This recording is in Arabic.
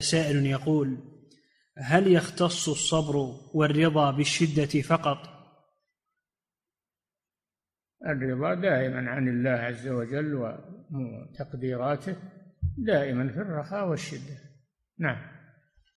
سائل يقول هل يختص الصبر والرضا بالشدة فقط؟ الرضا دائما عن الله عز وجل وتقديراته دائما في الرخاء والشدة. نعم.